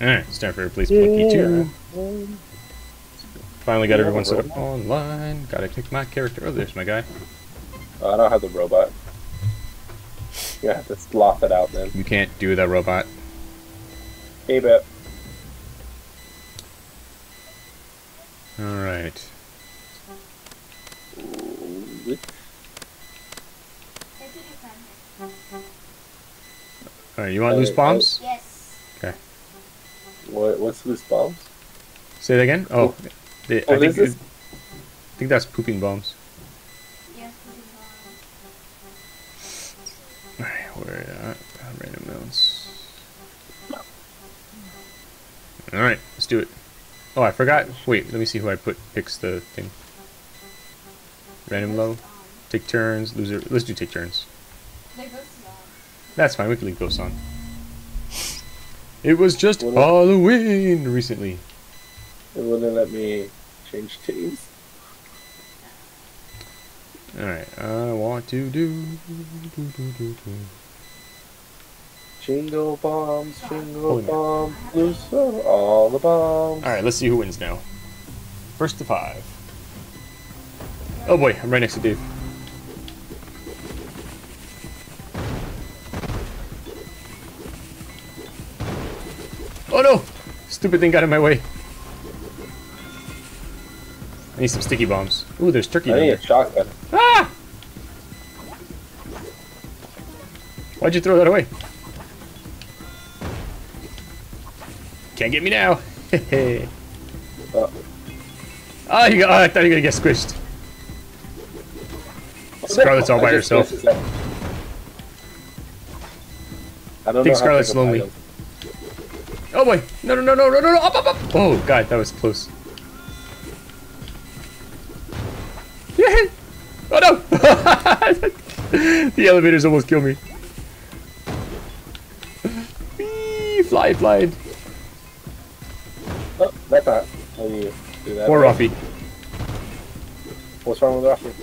Alright, it's time for Spelunky 2. Finally got everyone set up online. Gotta pick my character. Oh, there's my guy. Oh, I don't have the robot. You have to slough it out then. You can't do that robot. Hey, bet. Alright. Alright, you want loose bombs? Yes. What, what's loose bombs? Say that again? Oh, they, Oh, I, oh, think, this is- I think that's pooping bombs. Yes. Alright, where at? Random mounts. Alright, let's do it. Oh, I forgot. Wait, let me see who I put picks the thing. Random low. Take turns. Loser. Let's do take turns. That's fine. We can leave ghosts on. It was just Well, Halloween recently. It wouldn't let me change teams. Alright, I want to do. do, do, do, do. Jingle bombs, jingle Oh, no. bombs, loose all the bombs. Alright, let's see who wins now. First to five. Oh boy, I'm right next to Dave. Oh no! Stupid thing got in my way. I need some sticky bombs. Ooh, there's turkey I need there. a shotgun. Ah! Why'd you throw that away? Can't get me now. Hehe. Oh. oh, you got, oh, I thought you were gonna get squished. Scarlet's all by herself. I don't Think Scarlet's to pick up lonely. Oh boy! No, no, no, no, no, no, no! Up, up, up! Oh god, that was close. Yeah! Oh no! the elevators almost killed me. Whee! Fly, fly. Oh, that's not how you do that. Poor Ruffy. What's wrong with Ruffy?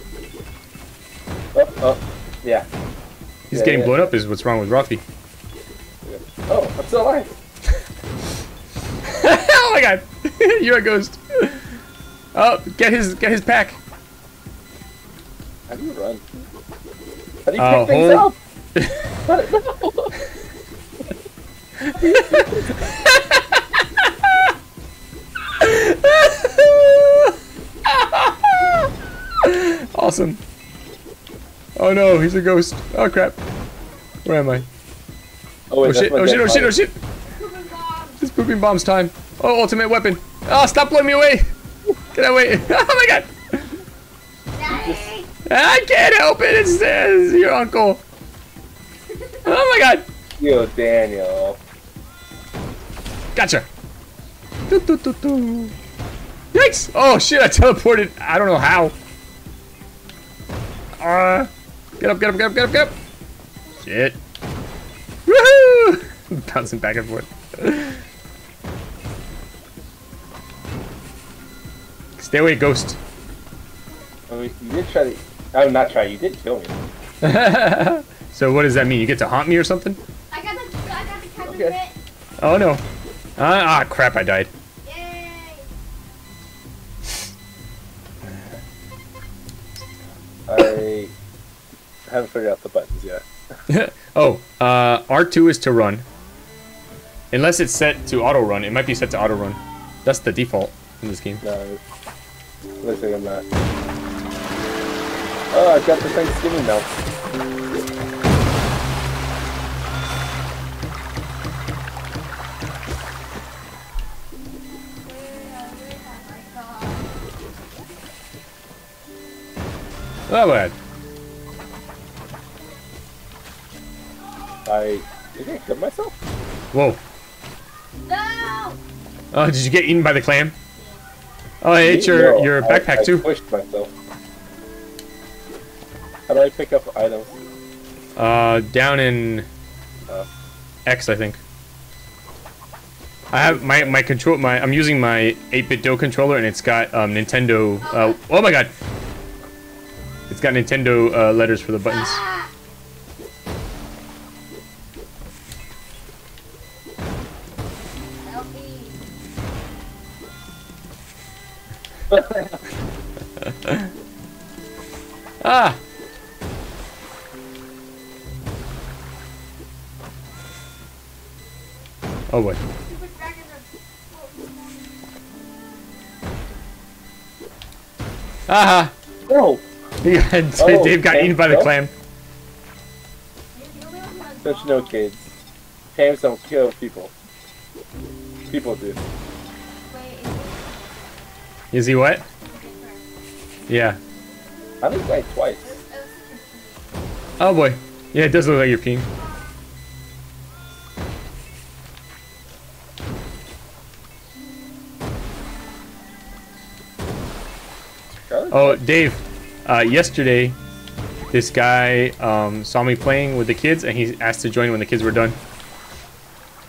Oh, oh, yeah. He's Yeah, getting yeah. blown up. Is what's wrong with Ruffy? Oh, I'm still alive. oh my god! You're a ghost. Oh, get his get his pack. How do you run? How do you Uh, pick things up? What? awesome. Oh no, he's a ghost. Oh crap. Where am I? Oh, wait, Oh that's shit, my oh shit, oh shit, oh shit. It's pooping bombs time. Oh, ultimate weapon. Oh, stop blowing me away. Get away. Oh my god. Daddy! I can't help it. It says your uncle. Oh my god. Yo, Daniel. Gotcha. Doo, doo, doo, doo. Yikes. Oh shit, I teleported. I don't know how. Uh, get up, get up, get up, get up, get up. Shit. Woohoo! Bouncing back and forth. Stay away, ghost. I mean, you did try to. I'm not try. You did kill me. so what does that mean? You get to haunt me or something? I got the, I got the kind Okay. bit. Oh no. Ah, ah, crap, I died. Yay! I haven't figured out the buttons yet. oh, uh, R2 is to run. Unless it's set to auto run. It might be set to auto run. That's the default in this game. No, looks like I'm not. Oh, I've got the Thanksgiving melt. Oh, bad. I did I kill myself? Whoa. No! Oh, did you get eaten by the clam? Oh, I ate your, No, your backpack I too. pushed myself. How do I pick up items? Uh, down in Oh. X, I think. I have my my control. My I'm using my 8-bit Do controller, and it's got um, Nintendo. Uh, oh my god! It's got Nintendo uh, letters for the buttons. Oh boy. Stupid dragons are. Aha! no. He got- Oh, Dave got okay. eaten by the Oh. clam. Don't you know, kids? Cams don't kill people. People do. Is he what? Yeah. I think died twice. Oh boy. Yeah, it does look like you're peeing. Oh, Dave. Uh, yesterday, this guy um, saw me playing with the kids, and he asked to join when the kids were done.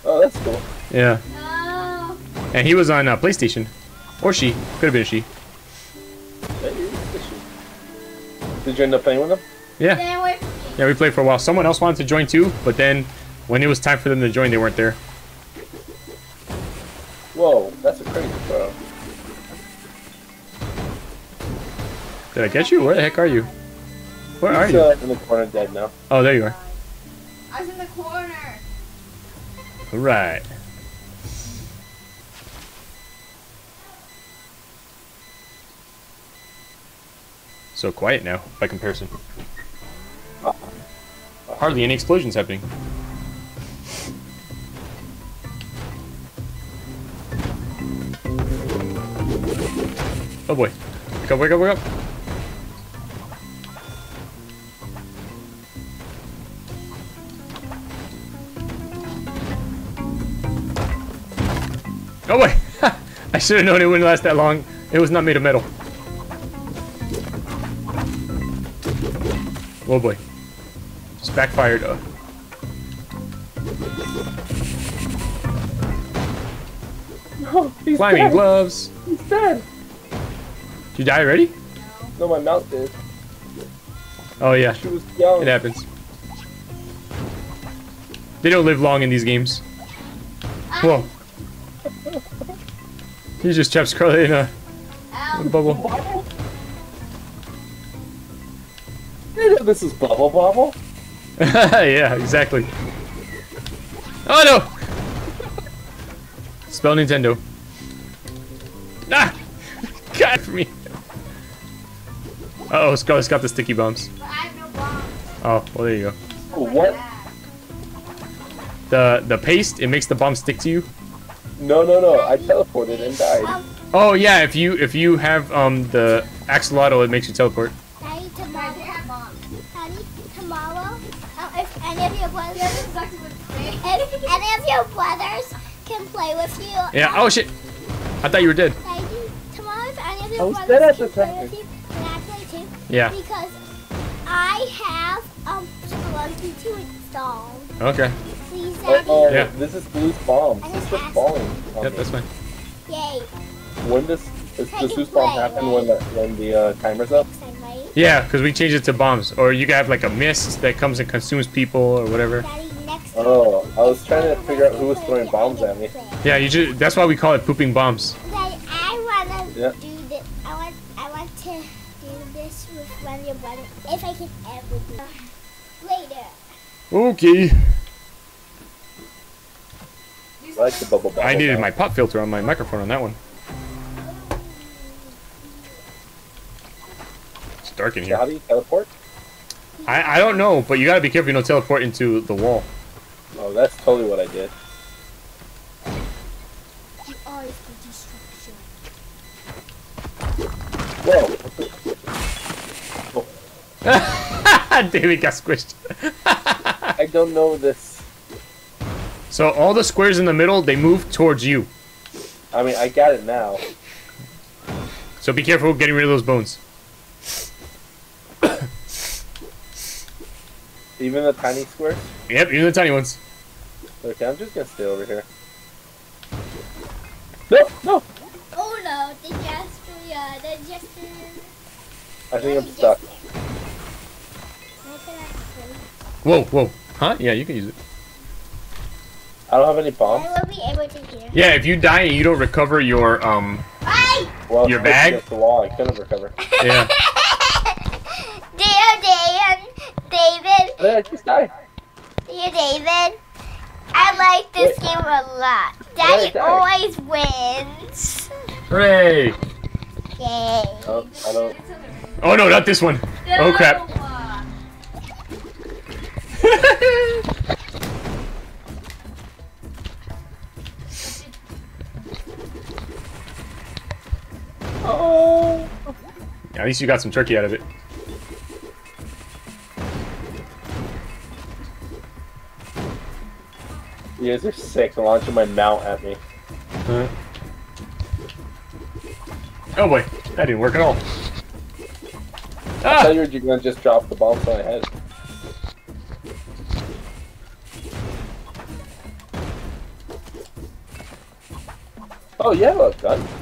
Oh, that's cool. Yeah. No. And he was on uh, PlayStation. Or she. Could have been a she. That is fishy. Did you end up playing with them? Yeah. Stay away from me. Yeah, we played for a while. Someone else wanted to join too, but then when it was time for them to join, they weren't there. Did I get you? Where the heck are you? Where are you? uh, in the corner dead now. Oh, there you are. I was in the corner. All right. So quiet now, by comparison. Hardly any explosions happening. Oh boy. Wake up, wake up, wake up. Oh boy! I should have known it wouldn't last that long. It was not made of metal. Oh boy. Just backfired. Uh, No, he's climbing dead. gloves. He's dead. Did you die already? No, my mount did. Oh yeah, She was young. it happens. They don't live long in these games. Whoa. He just trapped Scarlet in a, Ow. a bubble. Bobble? This is Bubble Bobble? yeah, exactly. Oh no! Spell Nintendo. Ah! God for me. Uh oh, Scarlet's got the sticky bombs. But I no bombs. Oh, well there you go. Oh, what? The the paste, it makes the bomb stick to you. No, no, no. I teleported and died. Oh yeah, if you if you have um the axolotl, it makes you teleport. Daddy, tomorrow. Daddy, tomorrow, uh, if any of your brothers, That's exactly what it's saying. if any of your brothers can play with you, Yeah. Oh shit! I thought you were dead. Daddy, tomorrow, if any of your brothers can the play with you, can I play too? Yeah. Because I have um Spelunky to install. Okay. Please, Oh, oh Yeah. this is Blue's bomb. I This just is just asked. falling. on Yep, me. that's fine. Yay. When does does Take does Blue's bomb happen when the when the uh, timer's up? Next time, right? Yeah, because we change it to bombs, or you can have like a mist that comes and consumes people or whatever. Daddy, next time. Oh, I was trying to figure out who was throwing bombs at me. Yeah, you just that's why we call it pooping bombs. Daddy, I wanna Yeah. do this. I want. I want to do this with one of your brothers, if I can ever do. it. Later. Okay. I like the bubble bubble. I needed bomb. my pop filter on my microphone on that one. It's dark in Yeah, How here. do you teleport? I, I don't know, but you gotta be careful you don't teleport into the wall. Oh, that's totally what I did. You are the destruction. Whoa, David got squished. I don't know this. So all the squares in the middle, they move towards you. I mean, I got it now. So be careful getting rid of those bones. Even the tiny squares. Yep, even the tiny ones. Okay, I'm just gonna stay over here. No, no. Oh no, the just uh, the just. I think I'm stuck. Whoa, whoa. Huh? Yeah, you can use it. I don't have any bombs. I will be able to hear. Yeah, if you die and you don't recover your um Hey! Well, Your bag? against the wall. I couldn't recover. yeah. Dear Dan, David, Hey, I just died. dear David, I like this Wait. game a lot. Daddy Daddy. always wins. Hooray! Yay. Oh, I don't. Oh no, not this one. Oh crap. Oh. At least you got some turkey out of it. You guys are sick. Launching my mount at me. Huh? Oh boy, that didn't work at all. I thought Ah! you were gonna just drop the bombs on my head. Oh, yeah, have a gun?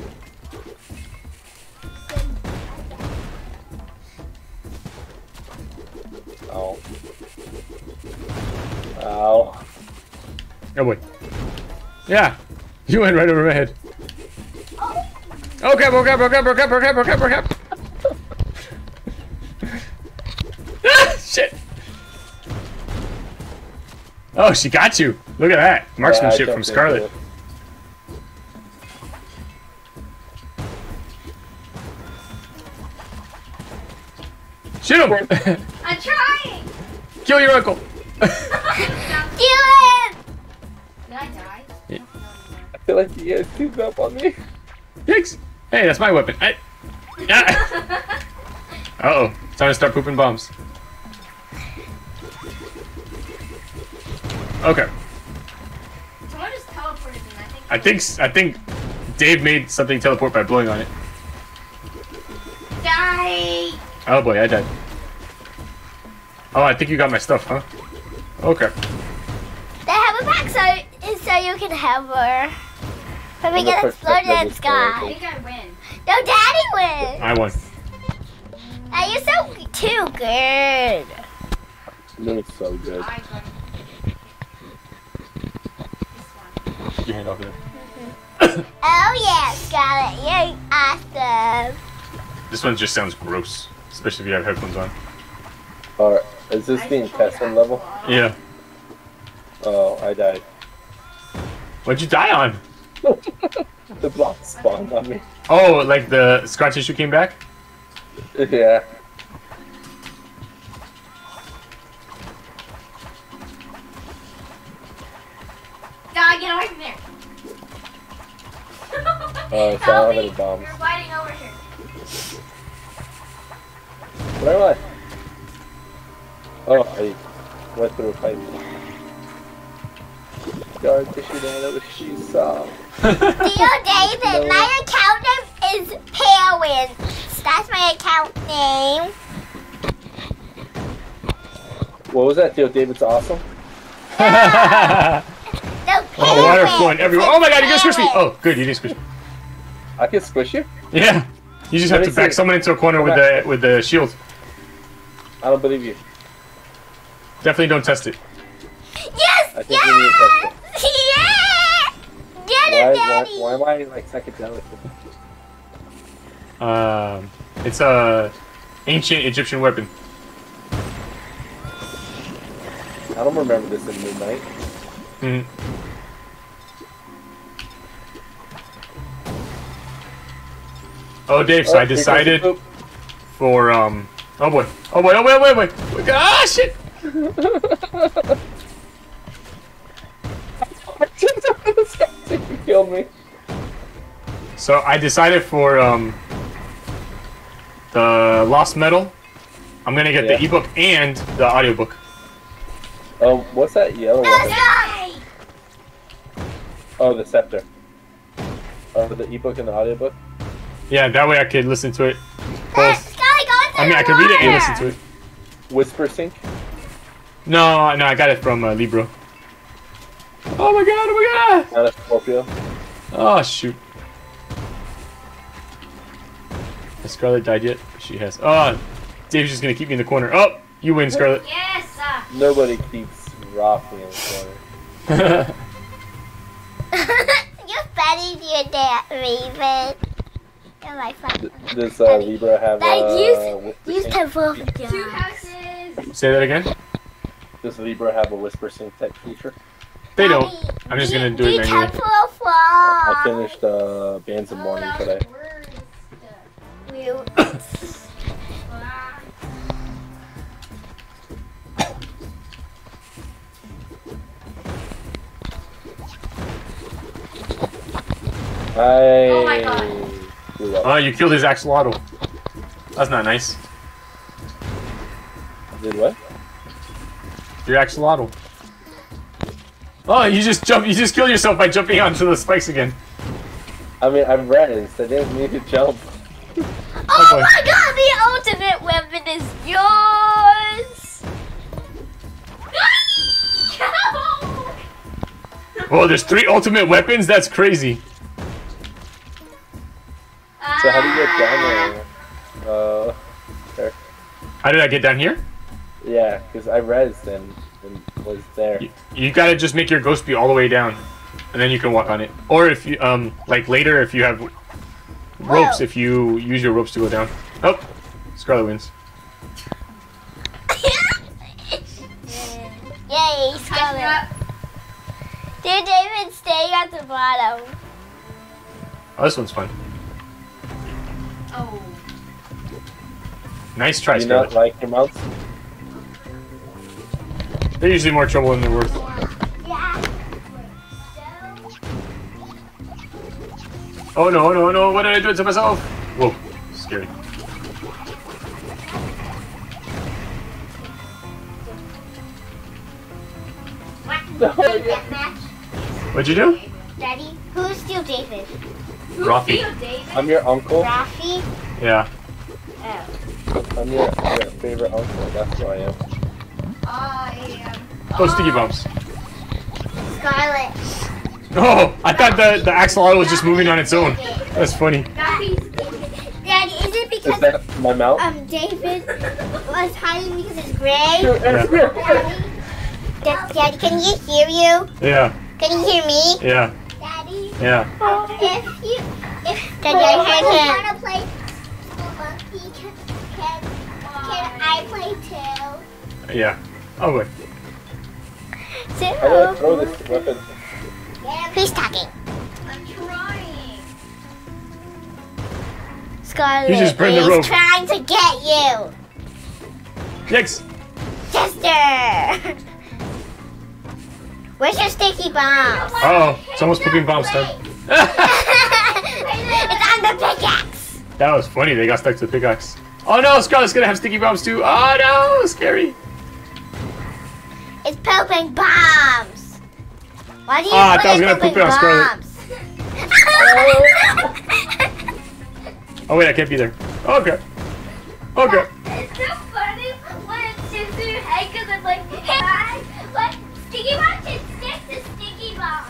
Ow. Ow. Oh boy. Yeah, you went right over my head. Oh crap! Oh crap! Oh crap! Oh crap! Oh crap! Oh crap! Oh crap! ah, shit! Oh, she got you. Look at that marksmanship Yeah, from Scarlet. Shoot him! I'm trying! Kill your uncle. Dylan! Did I die? I feel like you guys teamed up on me. Yikes! Hey, that's my weapon. I... Ah. Uh oh, time to start pooping bombs. Okay, Someone just teleported me. I think. I think s- I think Dave made something teleport by blowing on it. Die! Oh boy, I died. Oh, I think you got my stuff, huh? Okay. They have a pack so, so you can have her. But we I'm the get first exploded person in to the I sky. think I win. No, Daddy wins. I won. Are you so too good? It was so good. I won. This one. Your hand off there. Oh yeah, Scarlett, you're awesome. This one just sounds gross, especially if you have headphones on. Alright, is this I the control intestine level? Yeah. Oh, I died. What'd you die on? The block spawned on me. Oh, like the scar tissue came back? Yeah. Die, get away from there! Uh, so I don't have any bombs. You're fighting over here. Where am I? Oh, I went through a pipe. Guard tissue down over she saw. Dear David, my account name is Parents. That's my account name. What was that, Theo David's awesome? No, Oh, water flowing everywhere. Oh my god, you gonna squish me! Oh, good, you didn't squish me. I can squish you? Yeah. You just Let have to back see. someone into a corner with the with the shield. I don't believe you. Definitely don't test it. Yes, I think we need to yes, yeah. Get Why, it, why, Daddy. why am I like psychedelic? Um, it's a ancient Egyptian weapon. I don't remember this in Midnight. Mhm. Oh, Dave. So Oh, I here goes the decided for um. Oh boy. Oh boy. Oh wait. Wait. Wait. wait. Ah shit. you killed me. So I decided for um the Lost Metal. I'm gonna get Yeah. the ebook and the audiobook. Um, what's that yellow one? Oh, the scepter. Oh, the ebook and the audiobook? Yeah, that way I could listen to it. Both. Scully, go into I mean, I could read it and listen to it. Whispersync? No, no, I got it from uh, Libro. Oh my god! Oh my god! Not a Scorpio? Oh shoot. Has Scarlet died yet? She has. Oh, Dave's just gonna keep me in the corner. Oh, you win, Scarlet. Yes! Nobody keeps Rafi in the corner. You're Daddy, your dad, Raven. You're my father. Does uh, Libro have a... uh, use, whisper use sync? the. Two houses. Say that again. Does Libro have a Whispersync type feature? They don't. I'm just gonna do it manually. Temple I finished uh, Bands of Mourning Oh, today. I Oh my God. Blew up. Oh, you killed his axolotl. That's not nice. Did what? Your axolotl. Oh, you just jump. You just killed yourself by jumping onto the spikes again. I mean, I'm raised. I didn't need to jump. Oh boy. my god, the ultimate weapon is yours! Oh, there's three ultimate weapons. That's crazy. So how do you get down there? Uh, there. How did I get down here? Yeah, because I rezzed and, and was there. You, you gotta just make your ghost be all the way down, and then you can walk on it. Or if you um like later if you have ropes, Whoa. if you use your ropes to go down. Oh, Scarlet wins. Yay, Catch me Scarlet. up. Dear David, stay at the bottom. Oh, this one's fun. Oh. Nice try, Do you not like your mouth? They're usually more trouble than they're worth. Yeah. Oh no, no, no! What did I do to myself? Whoa, scary. No. What'd you do? Daddy, who's still David? Who's Rafi. David? I'm your uncle. Rafi? Yeah. Oh. I'm your, your favorite uncle. That's who I am. I am. Oh, sticky bumps. Scarlet. Oh, I thought the the axolotl was just moving on its own. That's funny. Daddy's Daddy, is it Is because that my mount? um David was hiding because it's gray? Yeah. Daddy, Daddy, can you hear you? Yeah, Can you hear me? yeah, Daddy, yeah. if you if Daddy, I I heard heard want to play Monkey, can, can, can I play too? Yeah. Oh wait. So, How do I throw this weapon? Who's talking? I'm trying. Scarlet You just burned the rope. trying to get you. Yikes! Chester! Where's your sticky bomb? Oh, it's almost pooping bombs time. it's on the pickaxe. That was funny. They got stuck to the pickaxe. Oh no, Scarlet's gonna have sticky bombs too. Oh no, scary. It's pooping bombs. Why do you Ah, I thought I was gonna poop it on Scarlet. bombs? Oh wait, I can't be there. Okay. Okay. It's so funny when it shoots through your head because it's like? Sticky bomb can stick to sticky bomb.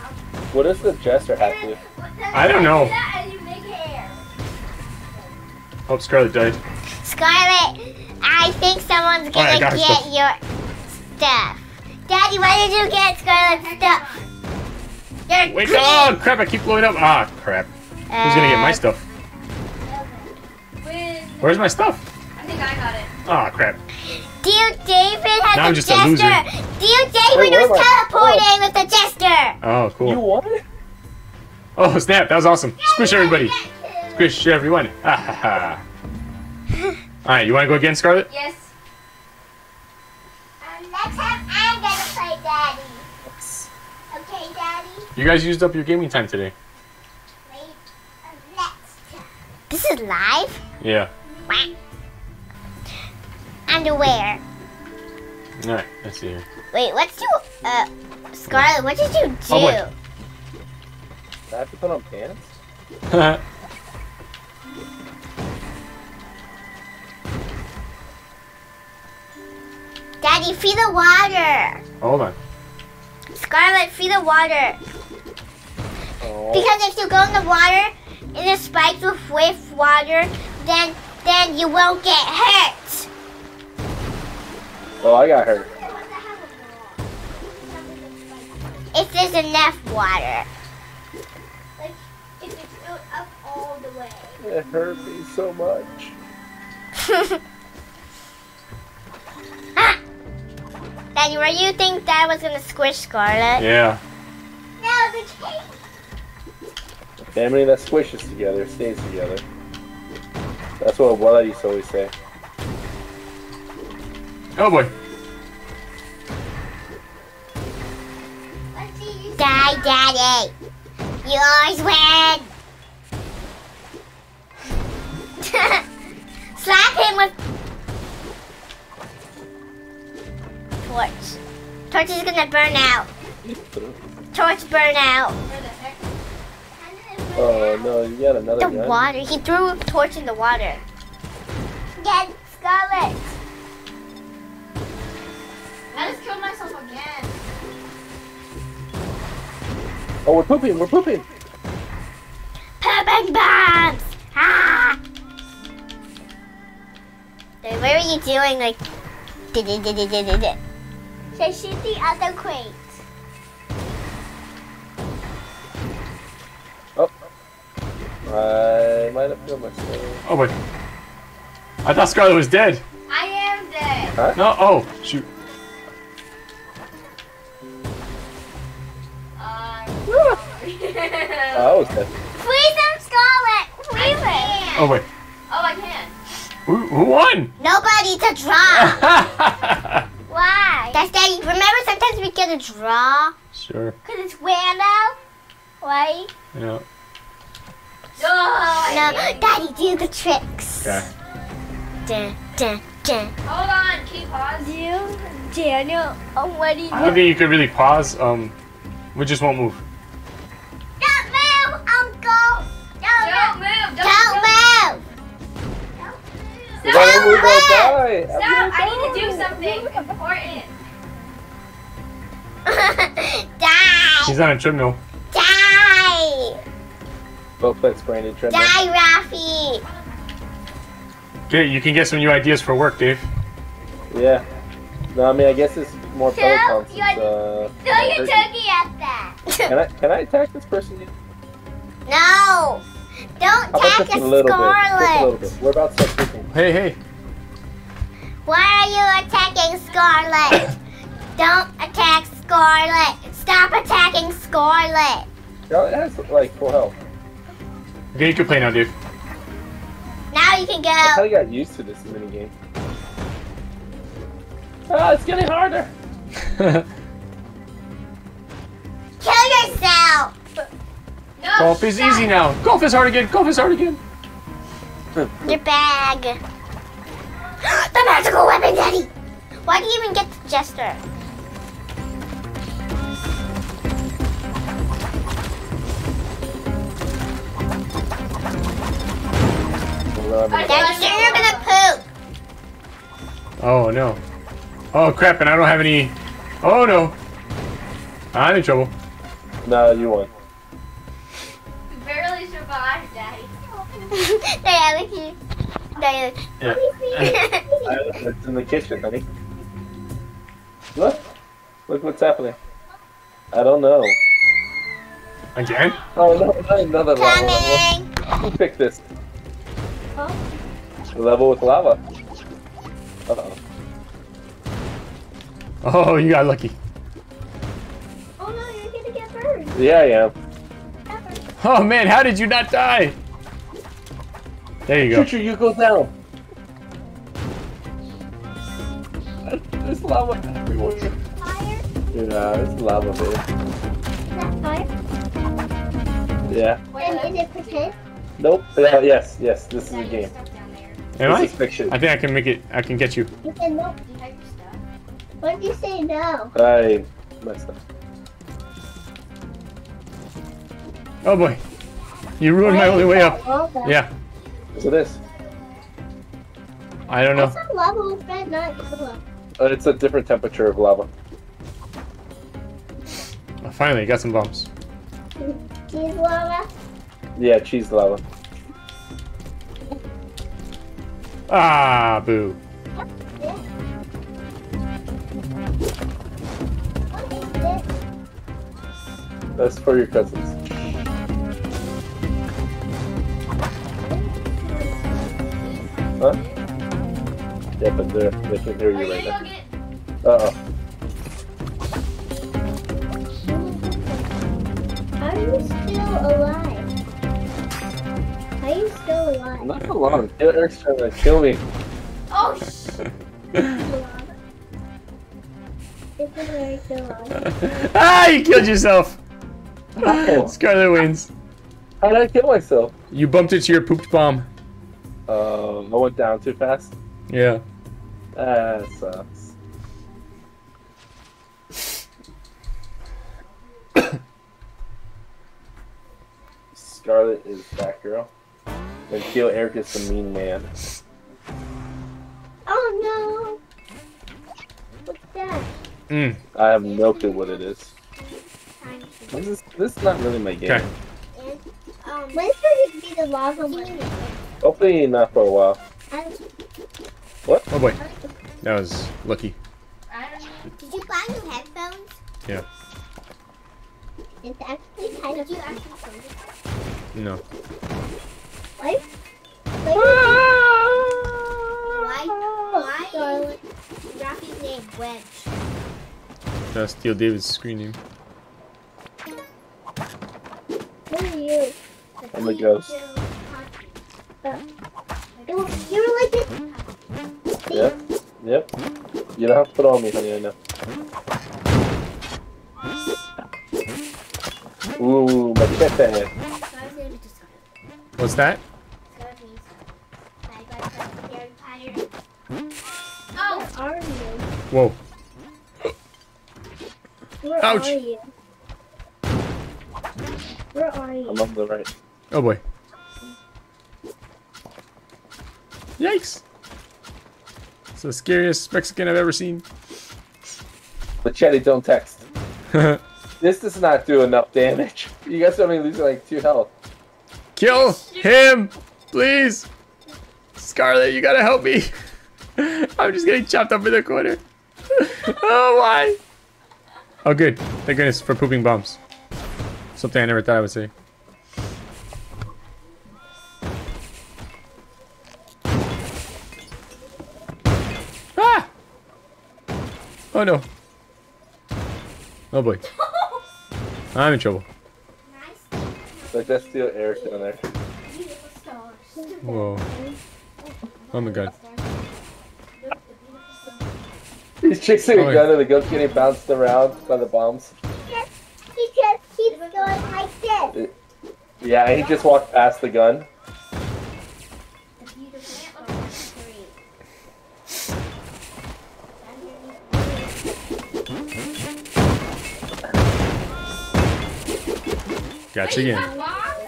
What does the jester have to? do? I don't know. And you make hair. Hope Scarlet died. Scarlet, I think someone's gonna got her get stuff. your stuff. Daddy, why did you get Scarlet's stuff? You're Wait, green. oh crap! I keep blowing up. Ah, crap. Who's gonna get my Uh, stuff? Where's my stuff? I think I got it. Ah, crap. Dear David has Now a I'm just a jester. loser. Dear David Wait, was am I? teleporting with the jester. Oh, You cool. won? Oh, snap! That was awesome. Squish everybody. Squish everyone. Ah ha ha. All right, you want to go again, Scarlet? Yes. Um, next time I'm gonna play Daddy. Okay, Daddy? You guys used up your gaming time today. Wait, um, next time. This is live? Yeah. Underwear. All right. Let's see here. Wait, what's you, uh, Scarlet, what did you do? Oh, boy. Do I have to put on pants? Daddy, feed the water. Hold on. Scarlet, feed the water. Oh. Because if you go in the water and it spikes with, with water, then then you won't get hurt. Oh, I got hurt. If there's enough water. Like, if it filled up all the way. It hurt me so much. Ah! Daddy, where you think Dad was gonna squish Scarlet? Yeah. No, the cake. A family that squishes together stays together. That's what Willa used to always say. Oh boy. Let's see you. Die, Daddy. You always win. Slap him with torch. Torch is gonna burn out. Torch burn out. Where the heck? Oh no, you got another The gun? water. He threw a torch in the water. Get Scarlet. I just killed myself again. Oh, we're pooping, we're pooping! Pooping bombs! Ah! Hey, What are you doing? Like, did did did did did did. So shoot the other crate. Oh. I might have killed myself. Oh boy. I thought Scarlet was dead. I am dead. No. Oh shoot. I was dead. Freeze them, Scarlet. Freeze it. Oh wait. Oh, I can. Who, who won? Nobody to draw. Why? That's Daddy. Remember, sometimes we get a draw. sure. Cause it's random. Right? Yeah. Oh, No, Daddy, do the tricks. Okay. Dun, dun, dun. Hold on. Can you pause? You, Daniel. I'm ready. I don't think you could really pause. Um, we just won't move. Don't move, Uncle. Don't, don't move. Don't move. If I don't move, I'll die! I'm Stop! gonna I need to die. do something important. Die. He's on a treadmill. Die. Both legs branded treadmill. Die, Rafi. Okay, you can get some new ideas for work, Dave. Yeah. No, I mean, I guess it's more Two, Peloton since, you're- uh... Throw I your heard you- turkey at that. Can I, can I attack this person yet? No. Don't How attack just a a little bit? Just a little Scarlet. bit. We're about to start sleeping. Hey, hey. Why are you attacking Scarlet? Don't attack Scarlet. Stop attacking Scarlet. Yeah, it has, like, full health. Okay, you can play now, dude. Now you can I go. kinda got used to this minigame. Ah, it's getting harder! Kill yourself. No, Golf is stop. easy now. Golf is hard again. Golf is hard again. Your bag. the magical weapon, Daddy. Why do you even get the jester? Daddy, you're gonna poop. Oh no. Oh crap! And I don't have any. Oh no. I'm in trouble. No, you won. Daddy, look here. Daddy, look. Yeah. It's in the kitchen, honey. Look. Look what's happening. I don't know. Again? Oh, no, not another lava level. Coming. Who picked this? Level with lava. Uh-oh. Oh, you got lucky. Oh no, you're gonna get burned. Yeah, I am. Oh man, how did you not die? There you go. Choo-choo, you go down. There's lava everywhere. Fire? Yeah, there's lava, babe. That fire? Yeah. And is it pretend? Nope. Yeah, yes, yes, this is a game. Am this I? is fiction. I think I can make it. I can get you. You said no. You have your stuff. What did you say no? I messed up. Oh boy. You ruined my only way up. Lava. Yeah. So this. I don't know. Some lava was red, not yellow. Uh, it's a different temperature of lava. Oh, finally, got some bombs. Cheese lava? Yeah, cheese lava. Ah, boo. What is this? That's for your cousins. Huh? Yeah, but they're, they can hear you you right now. Uh oh. Are you still alive? Are you still alive? Not for long. Eric's trying to kill me. Oh sh! This is very still alive. ah, you killed yourself. How? Scarlet wins. How did I kill myself? You bumped into your pooped bomb. Um, I went down too fast. Yeah. That sucks. Scarlet is that girl. And Kill Eric is the mean man. Oh no! What's that? Mm. I have no clue what it is. This is this is not really my game. Okay. Um, when's going to be the lava one? Hopefully not for a while. What? Oh boy. That was lucky. I don't know. Did you buy new headphones? Yeah. It's actually kind of. Did you actually No. What? Why? Why? Rafi's name Wedge. That's Steal David's screen name. Who are you? I'm the ghost. Yep. Yep. You don't have to put on me, honey, I know. Ooh, machete. What's that? Oh, are you? Whoa. Where Ouch. are you? Where are you? I'm on the right. Oh boy. Yikes. The scariest Mexican I've ever seen. Machete, don't text. This does not do enough damage. You guys are only losing like two health. Kill him, please. Scarlet, you gotta help me. I'm just getting chopped up in the corner. oh, why? Oh, good. Thank goodness for pooping bombs. Something I never thought I would say. Oh no. Oh boy. I'm in trouble. Like that's still Eric in there. Whoa. Oh my god. He's chasing Oh, a gun and the gun's getting bounced around by the bombs. Just, he just keeps going like this. Yeah, he just walked past the gun. Gotcha again.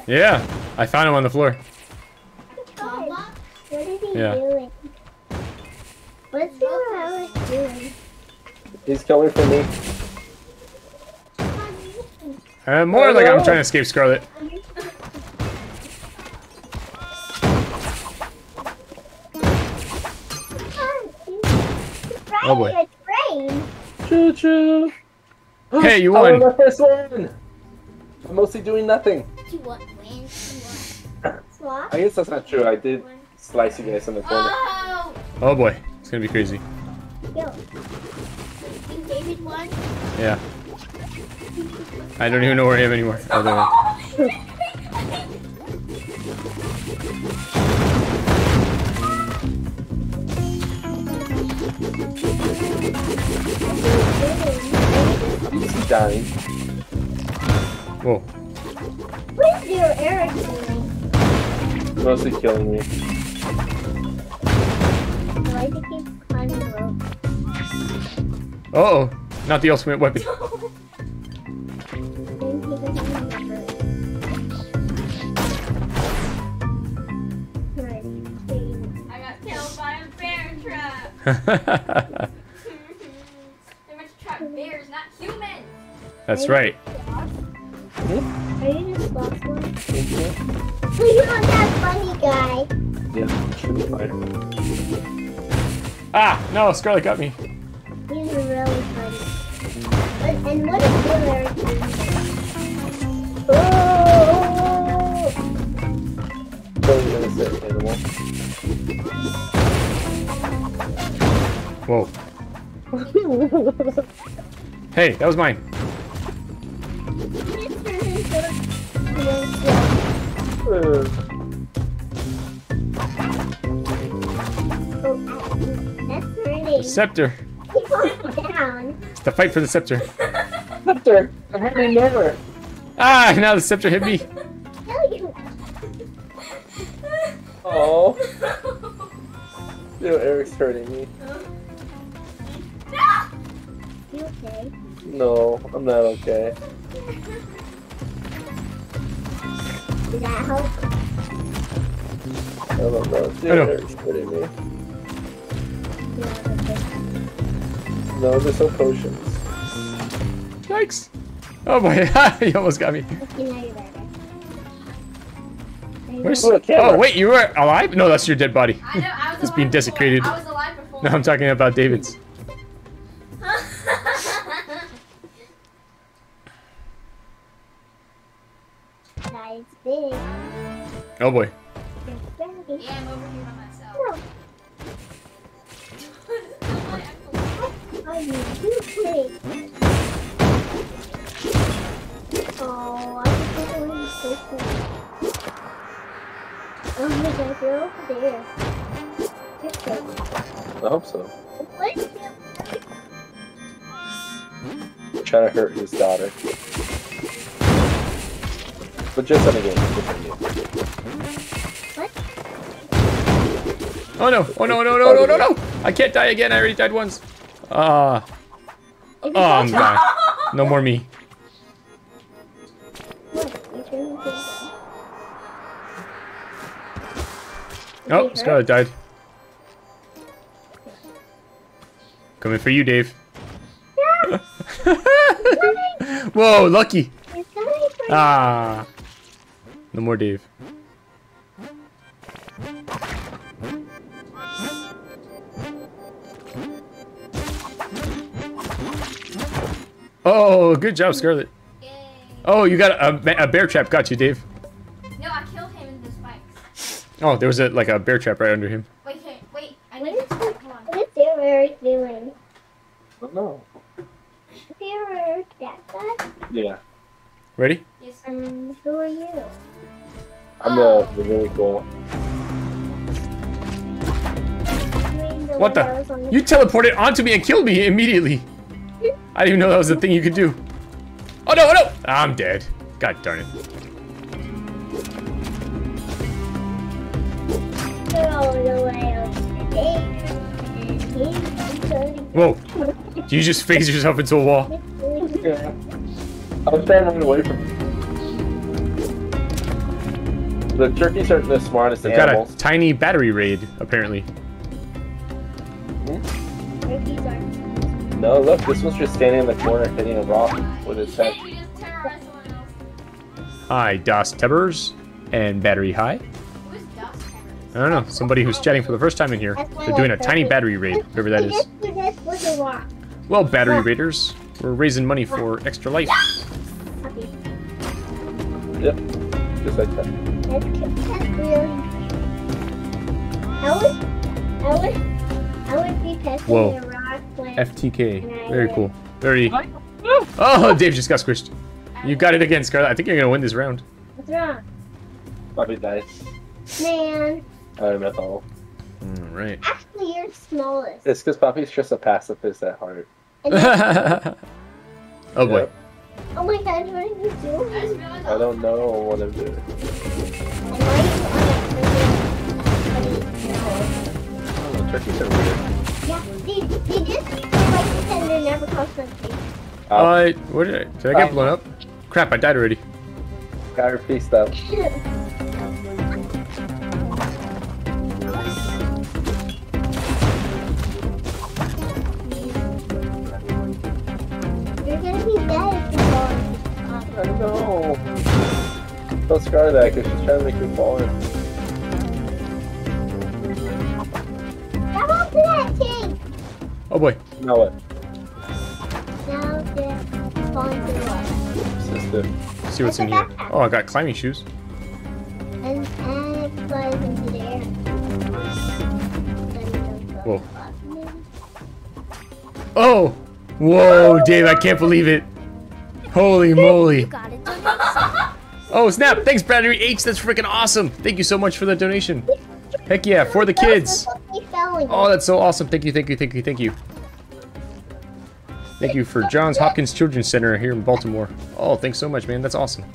Yeah, I found him on the floor. What is he Yeah. doing? What's he always doing? He's coming for me. Uh, more like I'm trying to escape Scarlet. Oh, boy. Choo choo. Hey, you I won. won my first one. I'm mostly doing nothing. You want win? Swap? I guess that's not true. I did slice you guys in the corner. Oh! Oh boy, it's gonna be crazy. Yo. King David won? Yeah. I don't even know where I am anymore. Oh, there. He's dying. Whoa. What is your Eric doing? Mostly killing me. Why does he keep climbing the rope? Uh oh, not the ultimate weapon. Then he doesn't remember. Right. humans. That's right. Are you just lost one? Please not that funny guy. Yeah, should be. Ah, no, Scarlet got me. He's really funny. And, and what is your Eric doing? Oh! Totally innocent animal. Whoa. Hey, that was mine. Uh, That's pretty. Scepter. down. It's the fight for the scepter. Scepter! I'm having never. Ah, now the scepter hit me. Oh. Yo, Eric's hurting me. You okay? No, I'm not okay. Did that help? I don't know. Dude, I know. Eric's hurting me. Yeah, okay. No, there's no potions. Yikes. Oh boy, he almost got me. Okay, now you're better. Where's... Oh, camera. Oh, wait, you were alive? No, that's your dead body. I know, I was Just alive being before. desecrated. I was alive before. No, I'm talking about David's. Oh boy. I'm I think that one is so cool. Oh my god, you're over there. I hope so. Trying to hurt his daughter. But just in a game. Just in game. Oh no, oh no, no, no, no, no, no! I can't die again, I already died once. Ah. You oh, I'm gone. No more me. What? You're doing good. Oh, Scarlet died. Coming for you, Dave. Whoa, lucky. Ah. No more Dave. Oh, good job, Scarlet. Yay. Oh, you got a, a bear trap. Got you, Dave. No, I killed him in the spikes. Oh, there was a like a bear trap right under him. Wait, wait, wait. I What need is to the, hold on. what is the Eric doing? I don't know. Is the Eric that guy? Yeah. Ready? Yes. Um, who are you? I'm the, the really cool. Doing the What one that was the? the You teleported onto me and killed me immediately. I didn't even know that was a thing you could do. Oh no, oh no! I'm dead. God darn it. all the way over there. And he's starting Whoa. Did you just phase yourself into a wall? Yeah. I was trying to away from The turkeys aren't the smartest They've got a tiny battery raid, apparently. Turkeys No, look, this one's just standing in the corner hitting a rock with its head. Hey, we just terrorized someone else. Hi, Das Tebbers and Battery High. Who is Dust Terrorist? I don't know, somebody who's chatting for the first time in here. They're doing a tiny battery raid, whoever that is. This, this was a rock. Well, battery raiders, we're raising money for extra life. Yep. Just like that. That's, that's really. I would, I would, I would be testing Whoa. a rock when. FTK, very cool. Very. Oh, Dave just got squished. You got it again, Scarlet. I think you're gonna win this round. What's wrong? Puppy dies. Man, I don't know. All right. actually, you're the smallest. It's because Puppy's just a pacifist at heart. Oh boy. Yep. Oh my god, what are you doing? realized I don't know what I'm doing. Why are you on that Oh, the turkeys are weird. Yeah, they, they just like pretend they never cross country. Oh, Uh, what did I? Did I get blown up? Crap! I died already. got her pieced up. I know. Don't scar that because she's trying to make you fall in. Come on to that thing! Oh boy. Now what? Now just fall into the water. System. Let's see what's in here. Oh, I got climbing shoes. And, and it flies into the air. Whoa. Oh! Whoa, Dave, I can't believe it. Holy moly. You got it. Oh, snap. Thanks, Battery H. That's freaking awesome. Thank you so much for the donation. Heck yeah, for the kids. Oh, that's so awesome. Thank you, thank you, thank you, thank you. Thank you for Johns Hopkins Children's Center here in Baltimore. Oh, thanks so much, man. That's awesome.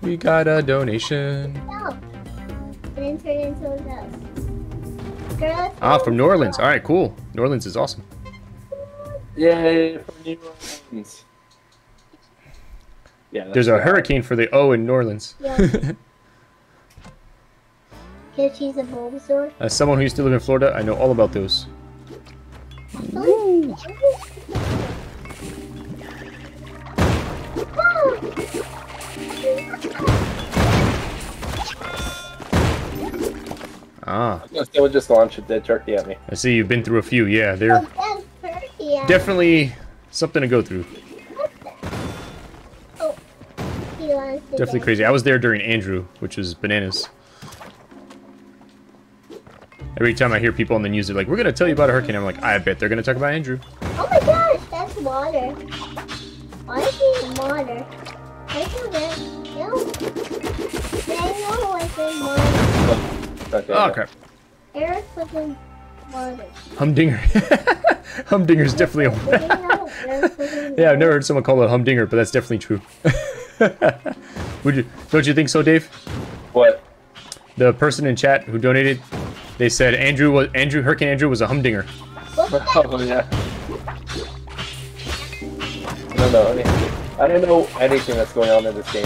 We got a donation. No. It didn't turn into a mouse. Ah, from New Orleans. All right, cool. New Orleans is awesome. Yay from New Orleans. Yeah. There's a right. hurricane for the O in New Orleans. Yeah. Here she's a Bulbasaur. As someone who used to live in Florida, I know all about those. Ah, Someone just launched a dead turkey at me. I see you've been through a few. Yeah, they're Oh, that's Perky. Definitely something to go through. Oh, he wants to Definitely crazy. I was there during Andrew, which was bananas. Every time I hear people on the news, they're like, "We're gonna tell you about a hurricane." I'm like, "I bet they're gonna talk about Andrew." Oh my gosh, that's water. Why is it water? I feel that. No. I know it's in water. Okay. Oh crap! Eric was in water. Humdinger. Humdinger's definitely Did you a. know Eric was in yeah, I've never heard someone call it a humdinger, but that's definitely true. Would you? Don't you think so, Dave? What? The person in chat who donated, they said Andrew was Andrew Hurricane Andrew was a humdinger. What's? Oh yeah. I don't know. any- I don't know anything that's going on in this game.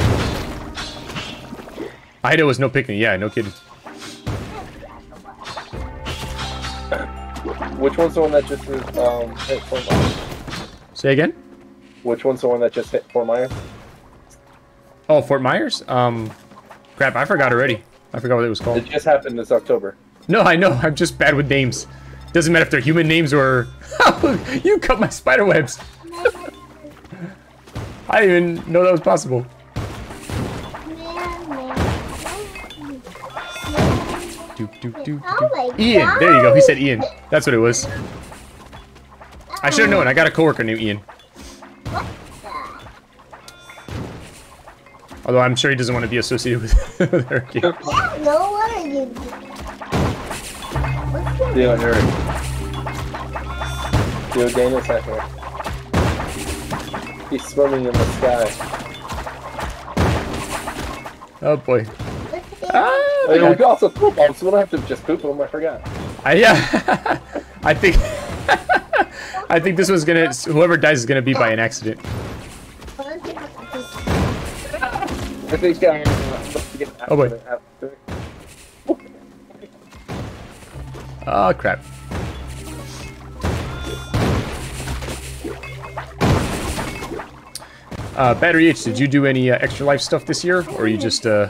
Ida was no picnic. Yeah, no kidding. Which one's the one that just um hit Fort Myers? Say again. Which one's the one that just hit Fort Myers? Oh, Fort Myers. Um, crap, I forgot already. I forgot what it was called. It just happened this October. No, I know. I'm just bad with names. Doesn't matter if they're human names or. you cut my spider webs. I didn't even know that was possible. Do, do, do, do. Oh Ian. God. There you go. He said Ian. That's what it was. I should have known. I got a coworker named Ian. Although I'm sure he doesn't want to be associated with, with Hurricane. No, what are you doing? What's your Theo Eric. Theo Daniel's not here. He's swimming in the sky. Oh boy. what's the Ah, Yeah, yeah. we can also poop them, so we don't have to just poop them. I forgot. I, yeah. I think. I think this was gonna. Whoever dies is gonna be by an accident. I think. Uh, Oh, boy. Oh crap. Uh, Battery H, did you do any uh, extra life stuff this year, or you just uh,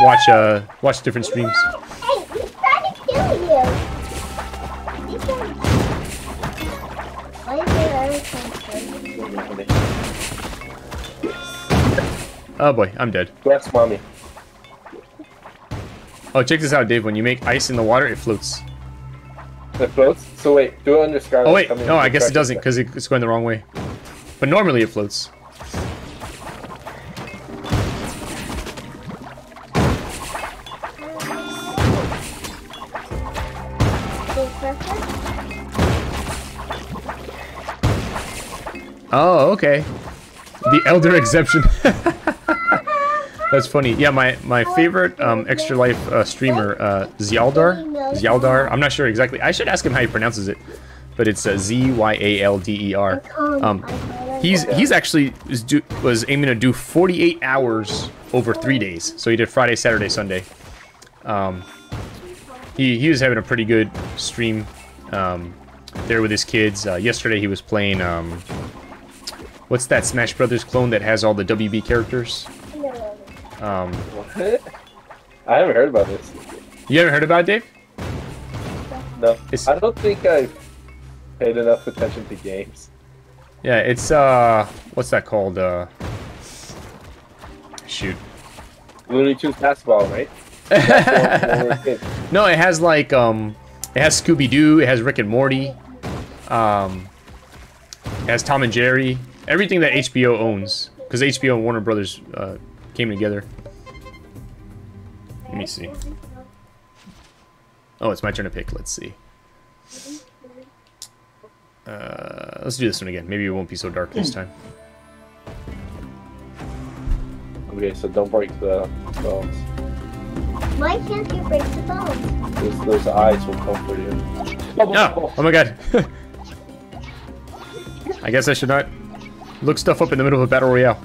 watch uh, watch different streams? Hey, he's trying to kill you. He's trying to... Why is there everything Oh boy, I'm dead. Bless mommy. Oh, check this out, Dave. When you make ice in the water, it floats. It floats. So wait, do it under Scarlet. Oh wait, no, I guess it doesn't because it's going the wrong way. But normally it floats. Oh, okay. The Elder exemption. That's funny. Yeah, my my favorite um, extra life uh, streamer, uh, Zyalder. Zyalder. I'm not sure exactly. I should ask him how he pronounces it, but it's uh, Z Y A L D E R. Um, he's he's actually was, do, was aiming to do 48 hours over three days. So he did Friday, Saturday, Sunday. Um, he he was having a pretty good stream um, there with his kids. Uh, yesterday he was playing. Um, what's that Smash Brothers clone that has all the WB characters? Um, What? I haven't heard about this. you ever heard about it, Dave? No, It's- I don't think I've paid enough attention to games. Yeah, it's uh, what's that called? Uh, shoot. Looney Tunes basketball, right? That's the one when we were kids. No, it has like um, it has Scooby Doo, it has Rick and Morty, um, it has Tom and Jerry, everything that HBO owns, because HBO and Warner Brothers uh, came together. Let me see. Oh, it's my turn to pick. Let's see. Uh, let's do this one again. Maybe it won't be so dark this time. Okay, so don't break the bones. Why can't you break the bones? Those, those eyes will comfort you. No! Oh my god. I guess I should not look stuff up in the middle of a battle royale.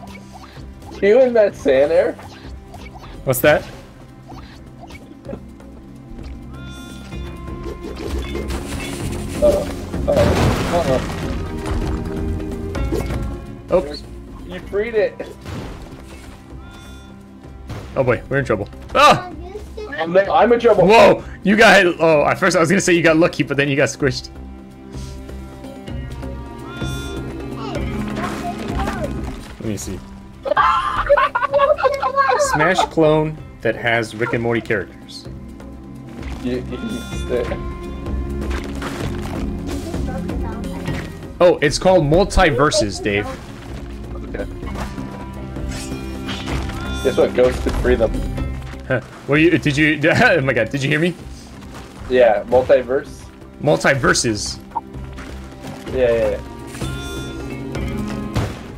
You in that sand air? What's that? Uh, uh, uh, Oops. you freed it. Oh boy, we're in trouble. Ah! I'm, I'm in trouble. Whoa! You got Oh, at first I was gonna say you got lucky, but then you got squished. Me see. Smash clone that has Rick and Morty characters. You, you missed it. Oh, it's called MultiVersus, Dave. Okay. Guess what? Ghost could free them. Huh. Were you? Did you? Oh my god! Did you hear me? Yeah, multiverse. MultiVersus. Yeah, yeah, yeah.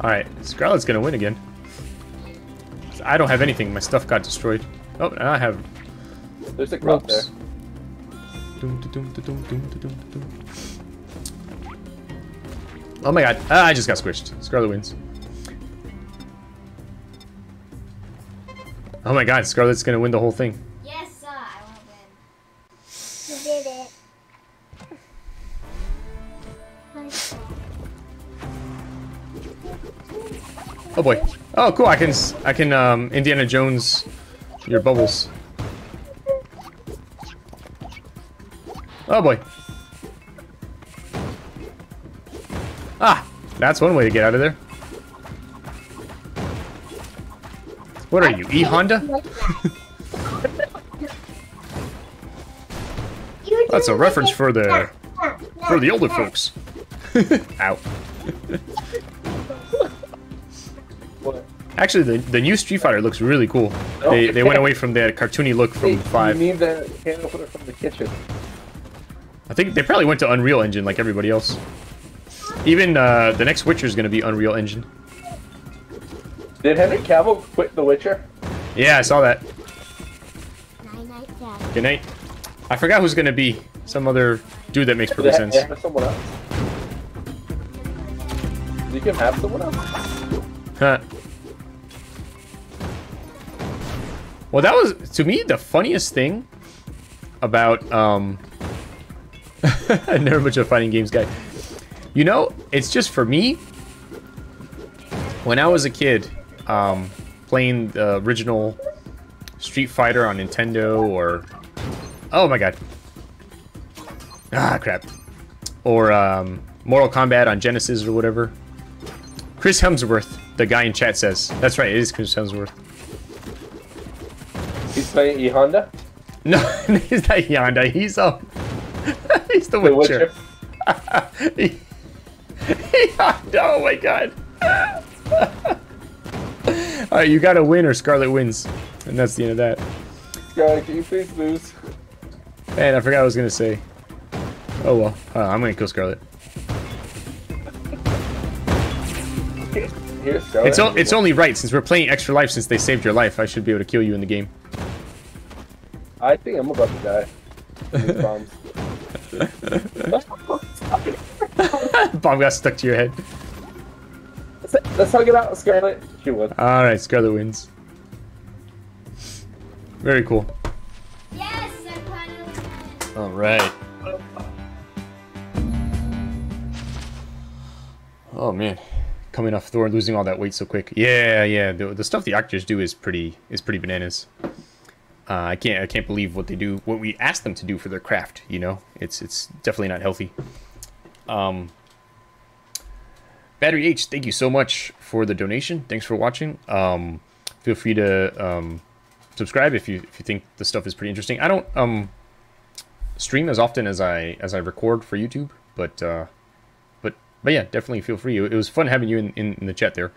All right, Scarlet's gonna win again. I don't have anything. My stuff got destroyed. Oh, now I have There's a crop there. ropes. Dum, da, dum, da, dum, dum, da, dum, da, dum. Oh my god! Ah, I just got squished. Scarlet wins. Oh my god! Scarlet's gonna win the whole thing. Boy. Oh, cool. I can I can um Indiana Jones your bubbles. Oh boy. Ah, that's one way to get out of there. What are you, E Honda? That's a reference for the for the older folks. Ow. Actually, the, the new Street Fighter looks really cool. They, they went away from that cartoony look Hey, from 5. You need the can opener from the kitchen. I think they probably went to Unreal Engine like everybody else. Even uh, the next Witcher is going to be Unreal Engine. Did Henry Cavill quit The Witcher? Yeah, I saw that. Night, night, dad. Good night. I forgot who's going to be. Some other dude that makes perfect sense. have someone else? You can have someone else. Huh. Well, that was to me the funniest thing about um. Never much of a fighting games guy. You know, it's just for me. When I was a kid, um, playing the original Street Fighter on Nintendo, or oh my god, ah crap, or um, Mortal Kombat on Genesis or whatever. Chris Hemsworth, the guy in chat says. That's right, it is Chris Hemsworth. Playing E Honda. No, he's not Yonda. He's um, he's the The Witcher. Witcher. he, Yonda, oh my god. All right, you got to win or Scarlet wins, and that's the end of that. Sky, can you please lose? Man, I forgot what I was gonna say. Oh well, uh, I'm gonna kill Scarlet. It's o- it's only right since we're playing extra life. Since they saved your life, I should be able to kill you in the game. I think I'm about to die. from these bombs. Bomb got stuck to your head. let's, let's hug it out, Scarlet. She won. All right, Scarlet wins. Very cool. Yes, I finally win. All right. Oh man, coming off Thor and losing all that weight so quick. Yeah, yeah. The, the stuff the actors do is pretty is pretty bananas. Uh, I can't I can't believe what they do, what we ask them to do for their craft. You know, it's it's definitely not healthy. Um, Battery H, thank you so much for the donation. Thanks for watching. Um, feel free to um, subscribe if you if you think the stuff is pretty interesting. I don't um stream as often as I as I record for YouTube, but uh, but but yeah, definitely feel free. It was fun having you in, in, in the chat there.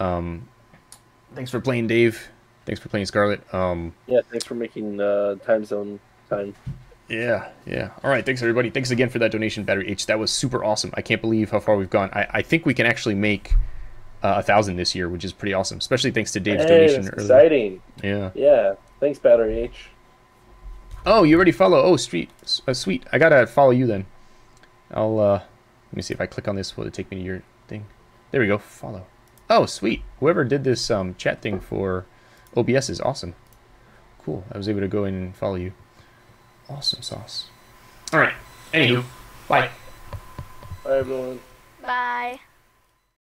Um, thanks for playing, Dave. Thanks for playing, Scarlet. Um, Yeah, thanks for making uh, time zone time. yeah, yeah. All right, thanks everybody. Thanks again for that donation, Battery H. That was super awesome. I can't believe how far we've gone. I, I think we can actually make uh, a thousand this year, which is pretty awesome. Especially thanks to Dave's Hey, donation that's earlier. exciting. Yeah. Yeah, thanks, Battery H. Oh, you already follow. Oh, street, uh, sweet. I gotta follow you then. I'll uh, let me see if I click on this. Will it take me to your thing? There we go. Follow. Oh, sweet. Whoever did this um, chat thing for OBS is awesome. Cool. I was able to go in and follow you. Awesome sauce. All right. Anywho, bye. Bye, everyone. Bye.